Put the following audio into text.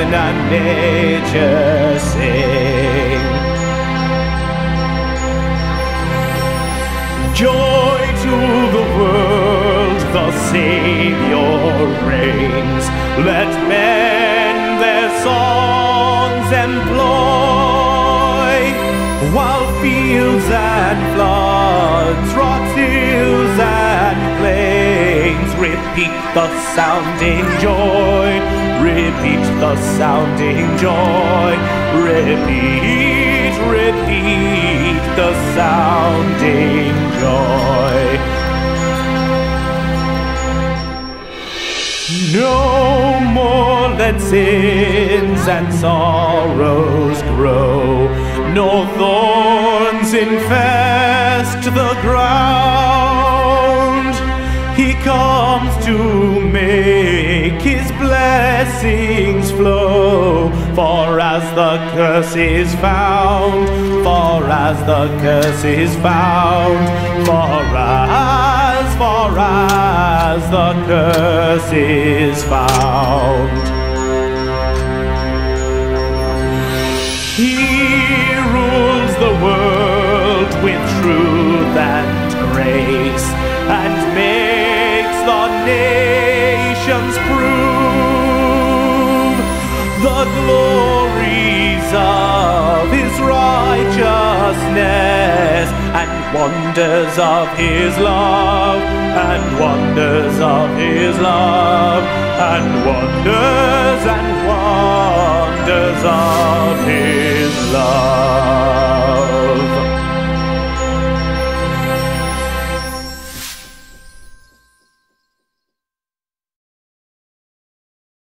heaven and nature sing. Joy to the world, the Savior reigns. Let men their songs employ, while fields and floods, rocks, hills and plains repeat the sounding joy, repeat the sounding joy, repeat, repeat the sounding joy. No more let sins and sorrows grow, nor thorns infest the ground. Comes to make his blessings flow, for as the curse is found, for as the curse is found, for as, for as the curse is found. Nations prove the glories of his righteousness and wonders of his love and wonders of his love and wonders and wonders of